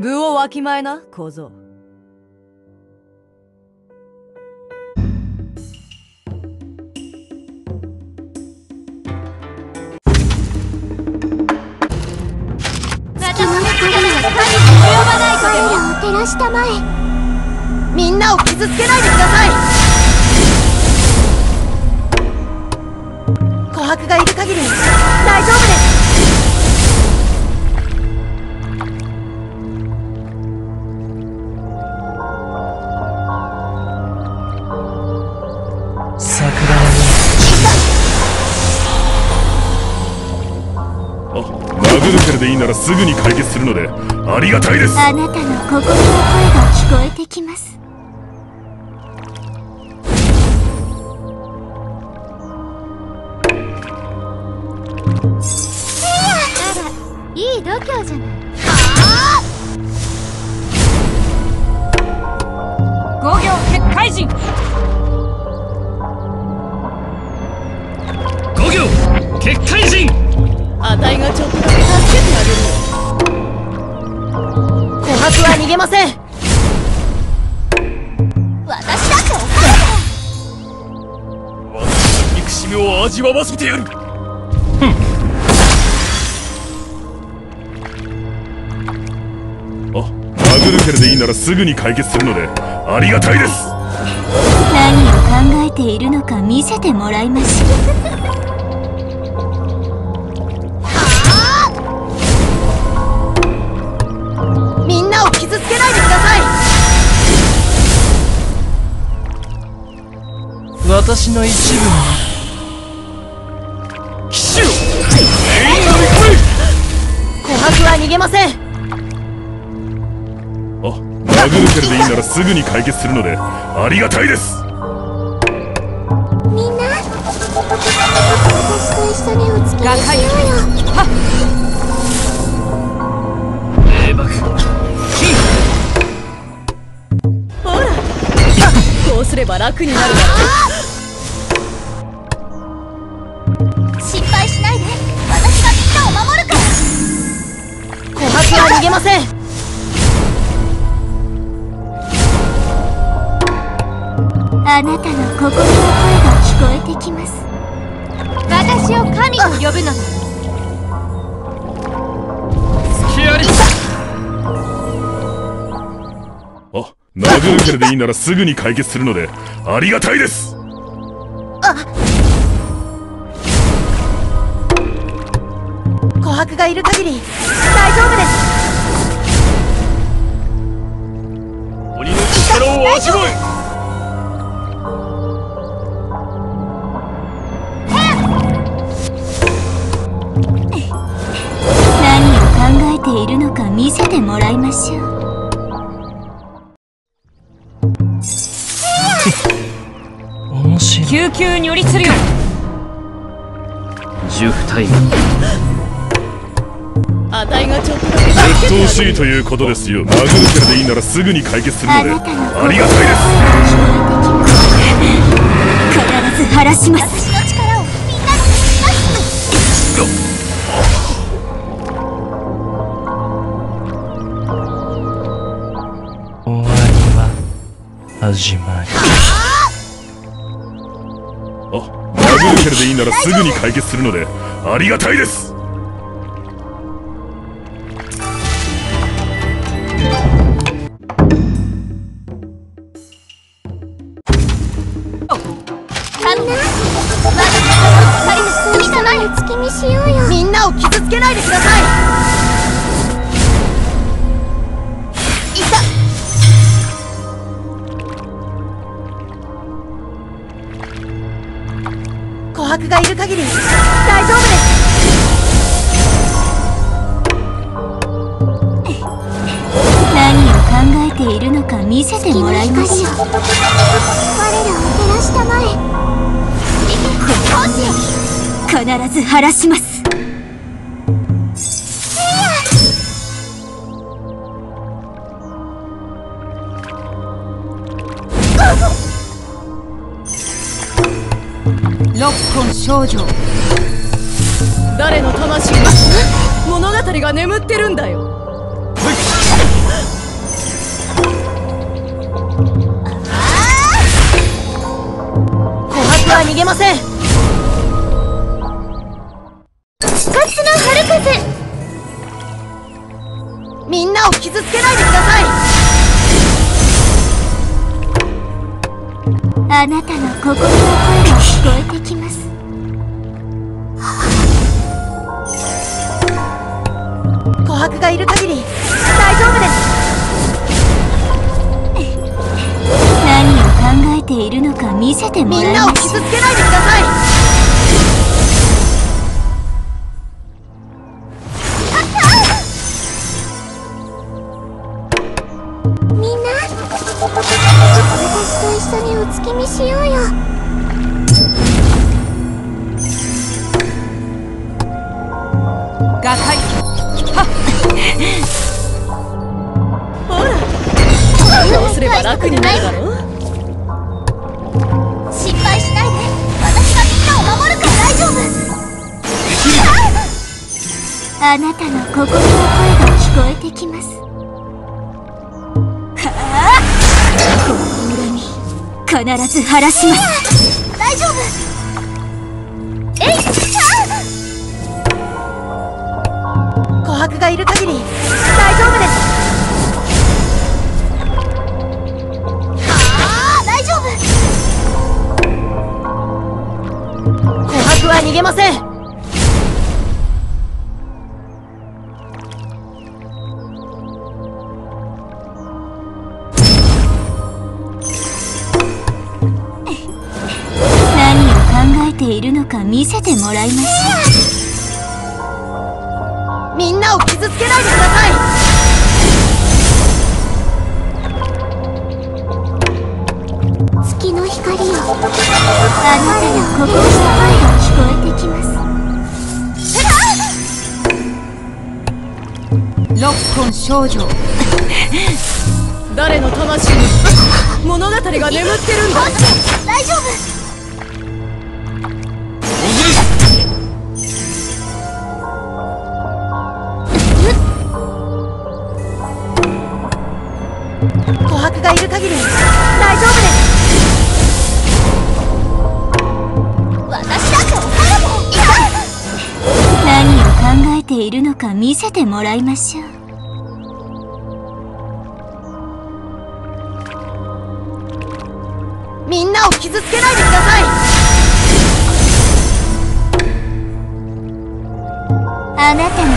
部をわきまえな小僧。照らしたまえみんなを傷つけないでください。琥珀がいる限り。大丈夫ですらすぐに解決するのでありがたいです。あなたの心の声が聞こえてきます。いい度胸じゃない。五行結界人。五行結界人。あたいがちょっと逃げません。私だって怒私の憎しみを味わわせてやる。でいいならすぐに解決するのでありがたいです。何を考えているのか見せてもらいましょう私の一部に。騎士よ全員飲み込琥珀は逃げません。あ殴るからでいいならすぐに解決するのでありがたいです。みんな。私と一緒にお付き合いしようよ。め迷惑。ほら。こうすれば楽になるだろ失敗しないで。私がみんなを守るから。琥珀は逃げません。あなたの心の声が聞こえてきます。私を神と呼ぶのだ。隙ありあ殴るからでいいならすぐに解決するのでありがたいです。琥珀がいる限り大丈夫です。鬼の力を味わえ何を考えているのか見せてもらいましょう。面白い。救急に寄りするよ。重タイムあたいがちょっとだけ鬱陶しいということですよ。殴るからでいいならすぐに解決するので。ありがたいです必ず晴らします私の力をみんなに終わりは始まり。あ殴るからでいいならすぐに解決するのでありがたいです琥珀がいる限り大丈夫です。何を考えているのか見せてもらいましょう。我らを照らしたまえ。必ず晴らします六ン少女。誰の魂が物語が眠ってるんだよ。は逃げません。不活の春風。みんなを傷つけないでください。あなたの心の声が聞こえてきます。琥珀がいる限り大丈夫です。何を考えているのか見せてもらいみんなを傷つけないでください緒にお月見しようよ。画界ほらどうすれば楽になるだろう心配しないで。私がみんなを守るから大丈夫。あなたの心の声が聞こえてきます必ず晴らします。大丈夫。えい琥珀がいる限り大丈夫です。ああ大丈夫。琥珀は逃げませんいるのか見せてもらいましょみんなを傷つけないでください。う月の光よ。あなたの心の声が聞こえてきます。少女誰の魂に物語が眠ってるんだ。大丈夫がいる限り大丈夫です。私だって怒るもん何を考えているのか見せてもらいましょう。みんなを傷つけないでください。あなたの意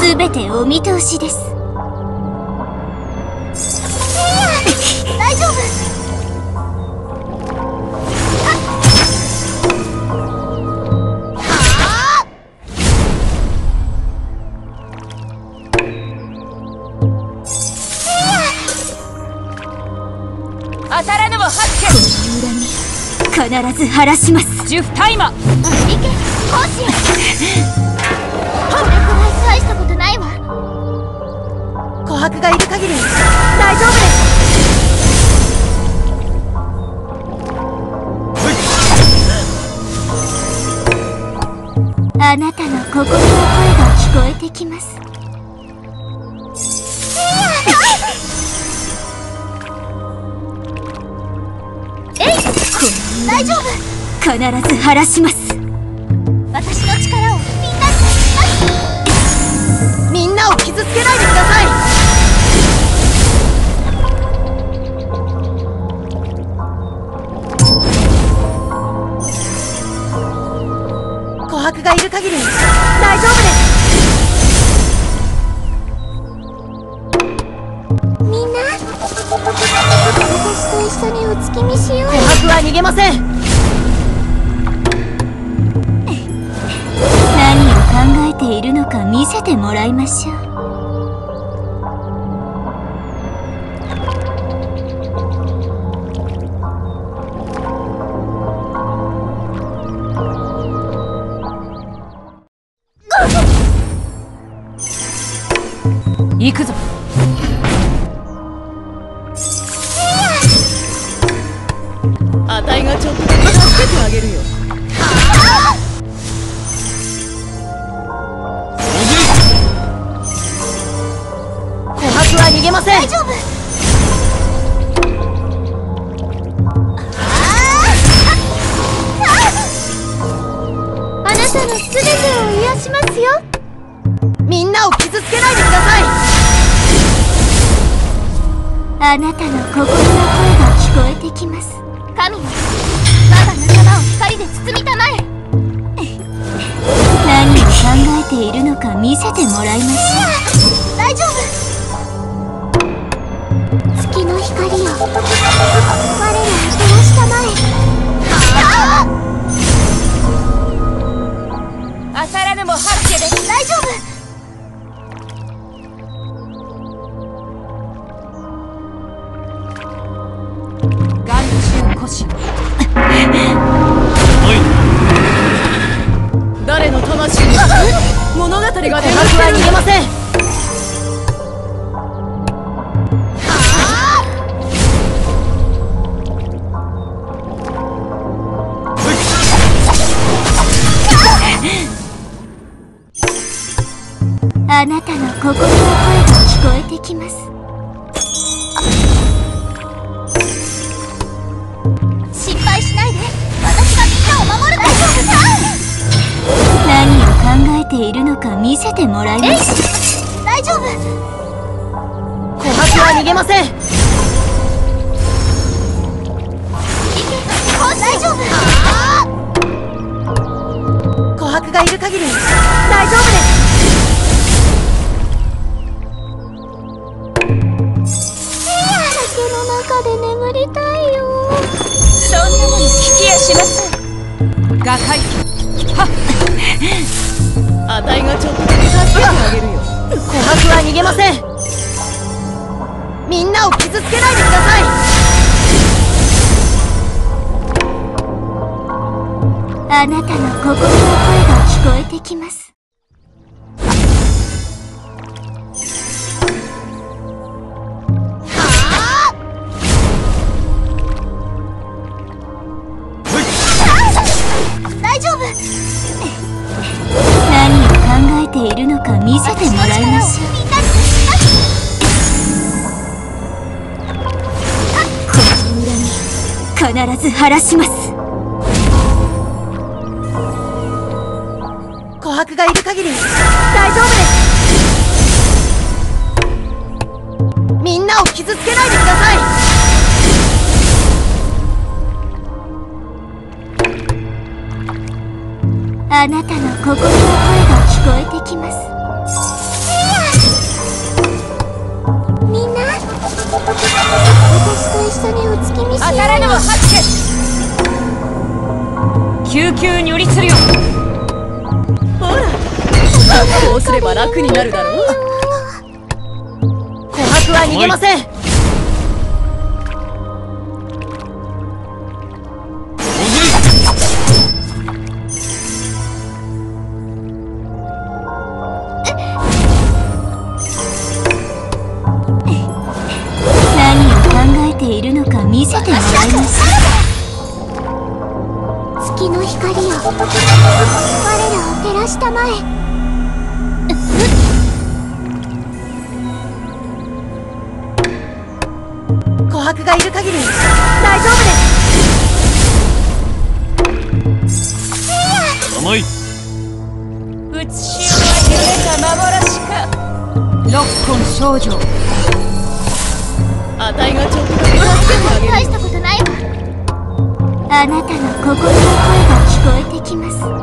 志すべてお見通しです。当たらぬも発恨み必ず晴らします。見ジュフタイマいけ。講師これくらい大したことないわ。琥珀がいる限り。大丈夫です。あなたの心の声が聞こえてきます大丈夫。必ず晴らします。私の力をみんなにみんなを傷つけないでください。がいる限り大丈夫です。みんな私と一緒にお月見しよう琥珀は逃げません。何を考えているのか見せてもらいましょう。行くぞちょっとだけ助けてあげるよ。琥珀は逃げません。大丈夫たの全てを癒しますよ。みんなを傷つけないでください。あなたの心の声が聞こえてきます。神よを光で包みたまえ。何を考えているのか見せてもらいましょう。大丈夫。月の光よ。我らを照らしたまえあなたの心の声が聞こえてきます。心配しないで。私がみんなを守る大丈夫さ何を考えているのか見せてもらいます。大丈夫。琥珀は逃げません。大丈夫。琥珀がいる限りん画界はっ。あたいがちょっとだけ助けてあげるよ。琥珀は逃げません。みんなを傷つけないでください。あなたの心の声が聞こえてきます必ず晴らします。琥珀がいる限り。大丈夫です。みんなを傷つけないでください。あなたの心の声が聞こえ私と一緒にお月見。しようよ救急に寄りするよ。ほら。こうすれば楽になるだろう。琥珀は逃げません我らを照らしたまえ琥珀がいる限り大丈夫です甘い。写しは夢か幻か。六根少女あたいがちょっと助けてあげる。大したことないわ。あなたの心の声きます。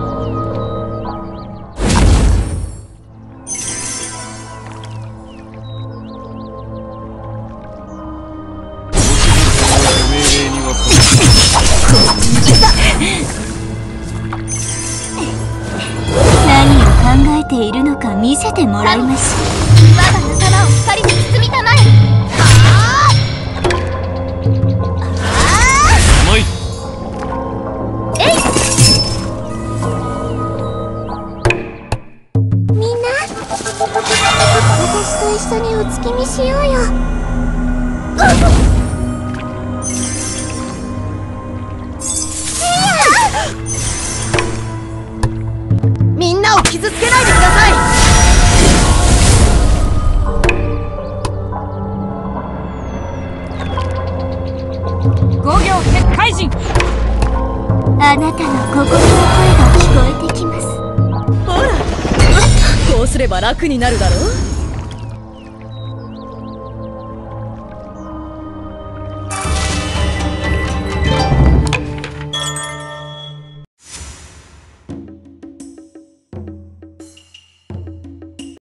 人。あなたの心の声が聞こえてきます。ほら。こうすれば楽になるだろう。